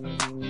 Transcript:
うん。